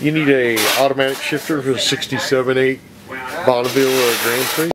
You need a automatic shifter for the 67.8 Bonneville or Grand Prix.